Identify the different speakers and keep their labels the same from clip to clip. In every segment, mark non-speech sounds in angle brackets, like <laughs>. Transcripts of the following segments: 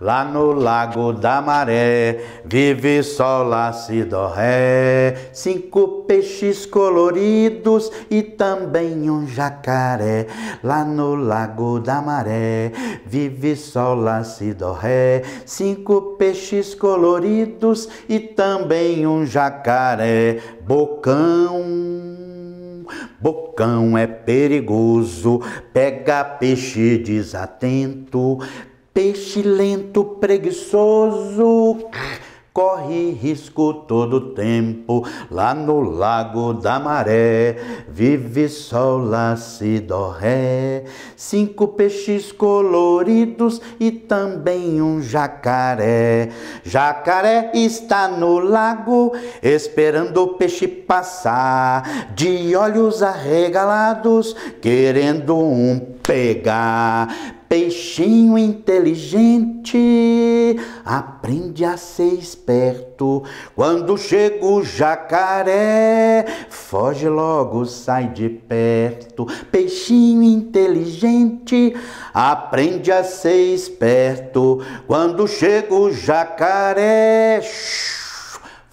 Speaker 1: lá no lago da maré, vive sol, lá, si, dó, ré, cinco peixes coloridos e também um jacaré, lá no lago da maré, vive sol, lá, si, dó, ré, cinco peixes coloridos e também um jacaré, bocão Bocão é perigoso, pega peixe desatento, peixe lento, preguiçoso corre risco todo tempo lá no lago da maré. Vive sol, lá, si, dó, ré. Cinco peixes coloridos e também um jacaré. Jacaré está no lago esperando o peixe passar, de olhos arregalados, querendo um pegar Peixinho inteligente, aprende a ser esperto. Quando chega o jacaré, foge logo, sai de perto. Peixinho inteligente, aprende a ser esperto. Quando chega o jacaré,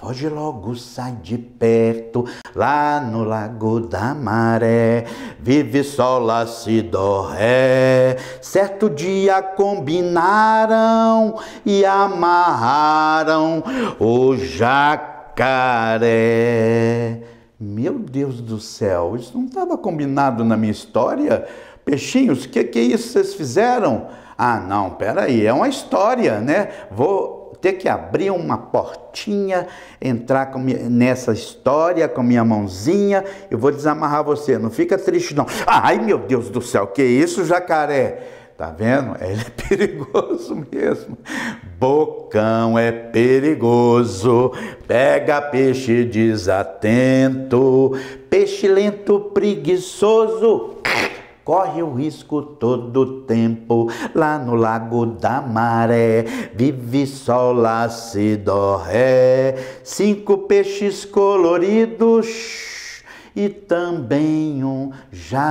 Speaker 1: Foge logo, sai de perto, lá no lago da maré, vive sol, lá, si, dó, ré. Certo dia combinaram e amarraram o jacaré. Meu Deus do céu, isso não estava combinado na minha história? Peixinhos, o que, que é isso vocês fizeram? Ah, não, peraí, é uma história, né? Vou ter que abrir uma portinha, entrar minha, nessa história com minha mãozinha, eu vou desamarrar você. Não fica triste, não. Ai, meu Deus do céu, que isso, jacaré? Tá vendo? <laughs> Ele é perigoso mesmo. Bocão é perigoso, pega peixe desatento, peixe lento, preguiçoso corre o risco todo tempo lá no lago da maré. Vive sol, lá, si, dó, ré. Cinco peixes coloridos e também um jacaré.